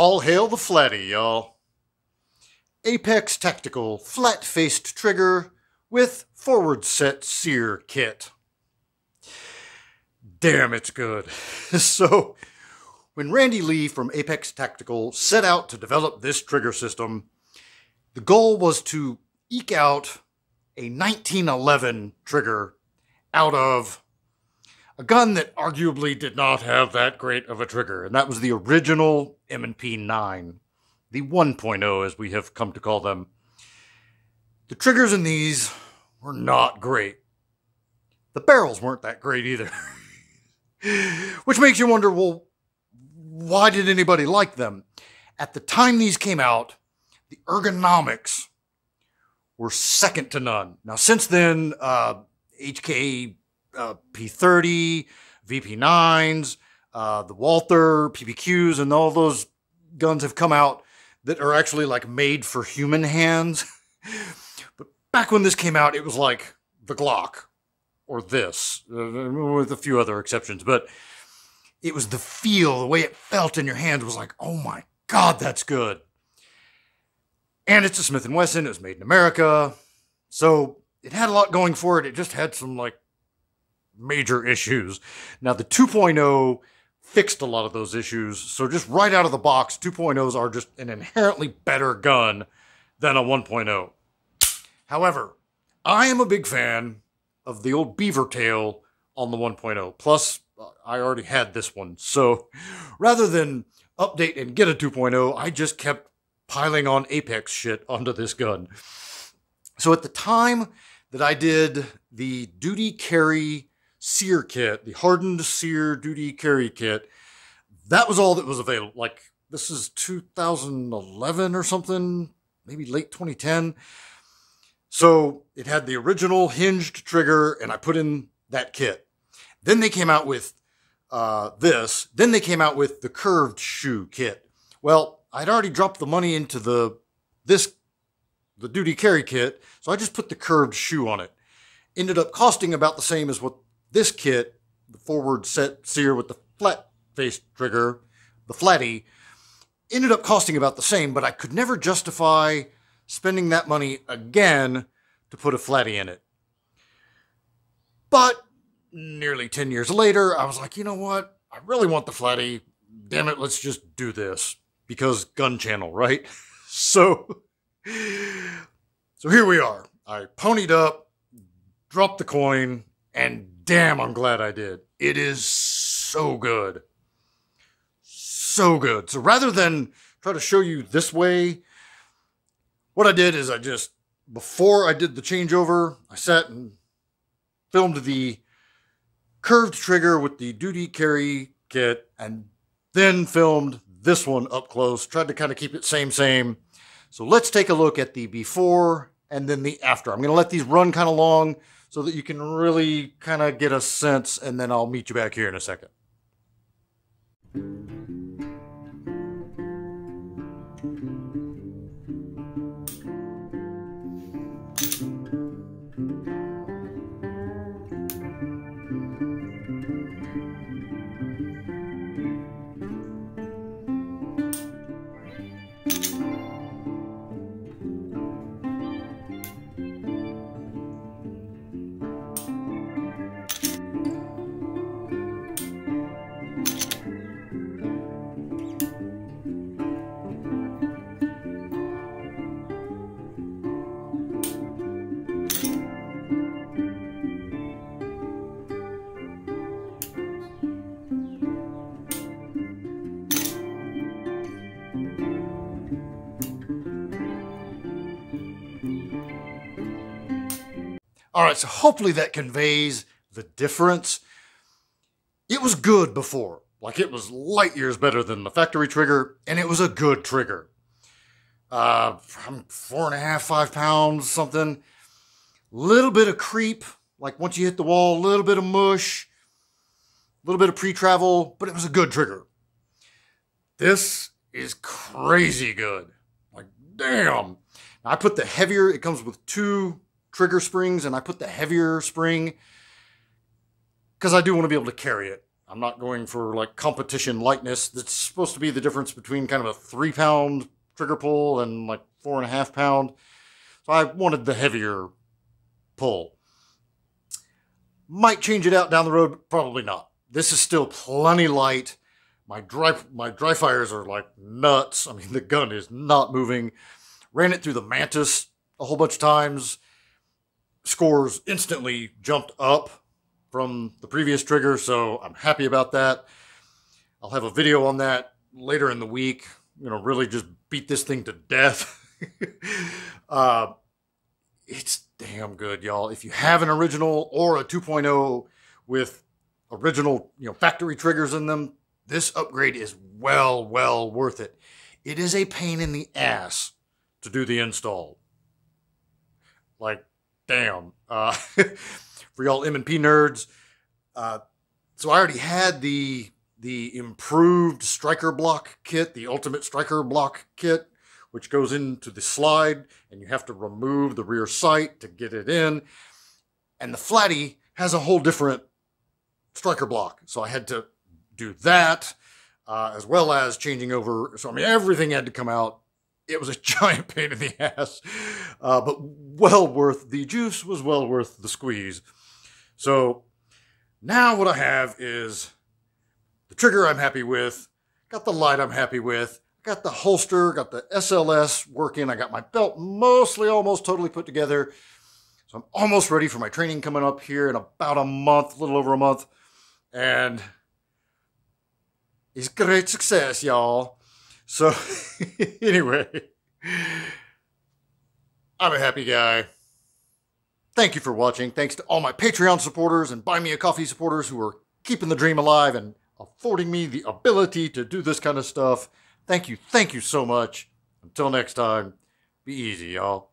All hail the flatty, y'all. Apex Tactical flat faced trigger with forward set sear kit. Damn, it's good. so, when Randy Lee from Apex Tactical set out to develop this trigger system, the goal was to eke out a 1911 trigger out of a gun that arguably did not have that great of a trigger, and that was the original M&P 9, the 1.0 as we have come to call them. The triggers in these were not great. The barrels weren't that great either. Which makes you wonder, well, why did anybody like them? At the time these came out, the ergonomics were second to none. Now, since then, uh, HK uh, P30, VP9s, uh, the Walther PPQs, and all those guns have come out that are actually like made for human hands. but back when this came out, it was like the Glock or this, uh, with a few other exceptions. But it was the feel, the way it felt in your hand was like, oh my God, that's good. And it's a Smith & Wesson. It was made in America. So it had a lot going for it. It just had some like major issues. Now the 2.0 fixed a lot of those issues. So just right out of the box, 2.0s are just an inherently better gun than a 1.0. However, I am a big fan of the old beaver tail on the 1.0. Plus, uh, I already had this one. So rather than update and get a 2.0, I just kept piling on Apex shit onto this gun. So at the time that I did the duty carry sear kit, the hardened sear duty carry kit, that was all that was available. Like this is 2011 or something, maybe late 2010. So it had the original hinged trigger, and I put in that kit. Then they came out with uh, this. Then they came out with the curved shoe kit. Well, I'd already dropped the money into the this the duty carry kit, so I just put the curved shoe on it. Ended up costing about the same as what this kit, the forward set sear with the flat face trigger, the flatty, ended up costing about the same, but I could never justify spending that money again to put a flatty in it. But nearly 10 years later, I was like, you know what? I really want the flatty. Damn it, let's just do this because gun channel, right? so so here we are. I ponied up, dropped the coin, and damn, I'm glad I did. It is so good. So good. So rather than try to show you this way, what I did is I just, before I did the changeover, I sat and filmed the curved trigger with the duty carry kit and then filmed this one up close. Tried to kind of keep it same, same. So let's take a look at the before and then the after. I'm going to let these run kind of long so that you can really kind of get a sense, and then I'll meet you back here in a second. All right, so hopefully that conveys the difference. It was good before, like it was light years better than the factory trigger, and it was a good trigger. Uh, I'm four and a half, five pounds, something. Little bit of creep, like once you hit the wall, a little bit of mush, a little bit of pre-travel, but it was a good trigger. This is crazy good. Like, damn. I put the heavier, it comes with two trigger springs and I put the heavier spring because I do want to be able to carry it. I'm not going for like competition lightness. That's supposed to be the difference between kind of a three pound trigger pull and like four and a half pound. So I wanted the heavier pull. Might change it out down the road, probably not. This is still plenty light. My dry my dry fires are like nuts. I mean the gun is not moving. Ran it through the mantis a whole bunch of times. Scores instantly jumped up from the previous trigger, so I'm happy about that. I'll have a video on that later in the week. You know, really just beat this thing to death. uh, it's damn good, y'all. If you have an original or a 2.0 with original, you know, factory triggers in them, this upgrade is well, well worth it. It is a pain in the ass to do the install. Like, damn. Uh, for y'all M&P nerds, uh, so I already had the the improved striker block kit, the ultimate striker block kit, which goes into the slide, and you have to remove the rear sight to get it in. And the Flatty has a whole different striker block, so I had to do that, uh, as well as changing over. So I mean, everything had to come out it was a giant pain in the ass, uh, but well worth the juice was well worth the squeeze. So now what I have is the trigger I'm happy with, got the light I'm happy with, got the holster, got the SLS working, I got my belt mostly almost totally put together. So I'm almost ready for my training coming up here in about a month, a little over a month. And it's great success, y'all. So, anyway, I'm a happy guy. Thank you for watching. Thanks to all my Patreon supporters and Buy Me a Coffee supporters who are keeping the dream alive and affording me the ability to do this kind of stuff. Thank you. Thank you so much. Until next time, be easy, y'all.